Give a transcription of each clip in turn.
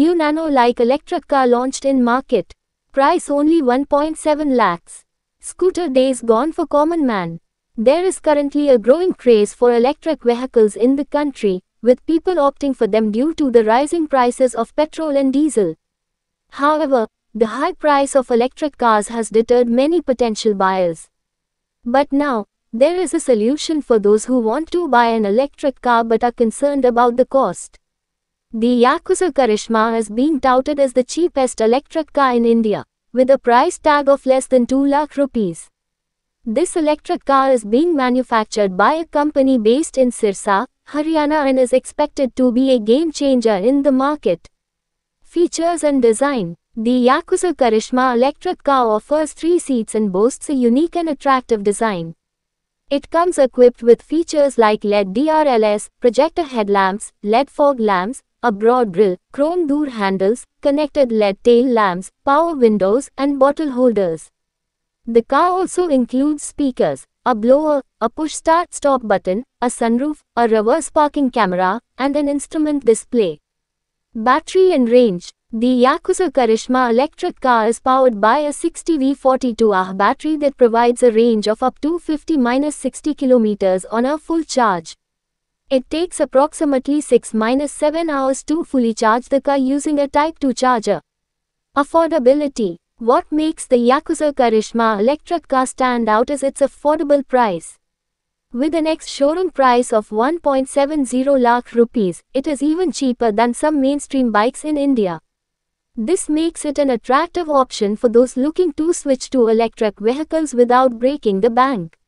New nano-like electric car launched in market. Price only 1.7 lakhs. Scooter days gone for common man. There is currently a growing craze for electric vehicles in the country, with people opting for them due to the rising prices of petrol and diesel. However, the high price of electric cars has deterred many potential buyers. But now, there is a solution for those who want to buy an electric car but are concerned about the cost. The Yakuza Karishma is being touted as the cheapest electric car in India, with a price tag of less than 2 lakh rupees. This electric car is being manufactured by a company based in Sirsa, Haryana and is expected to be a game changer in the market. Features and design The Yakuza Karishma electric car offers three seats and boasts a unique and attractive design. It comes equipped with features like LED DRLS, projector headlamps, LED fog lamps, a broad grille, chrome door handles, connected LED tail lamps, power windows, and bottle holders. The car also includes speakers, a blower, a push start stop button, a sunroof, a reverse parking camera, and an instrument display. Battery and range The Yakuza Karishma electric car is powered by a 60V42Ah battery that provides a range of up to 50-60 km on a full charge. It takes approximately 6-7 hours to fully charge the car using a Type 2 charger. Affordability What makes the Yakuza Karishma electric car stand out is its affordable price. With an ex-showroom price of 1.70 lakh rupees, it is even cheaper than some mainstream bikes in India. This makes it an attractive option for those looking to switch to electric vehicles without breaking the bank.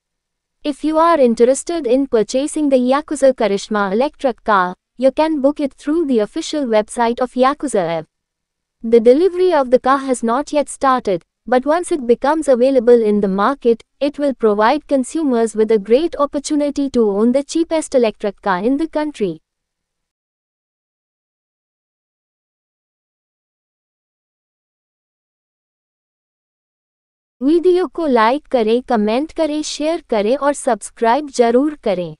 If you are interested in purchasing the Yakuza Karishma electric car, you can book it through the official website of Yakuza EV. The delivery of the car has not yet started, but once it becomes available in the market, it will provide consumers with a great opportunity to own the cheapest electric car in the country. Video को like करें comment करें share करें और subscribe ज़रूर करें।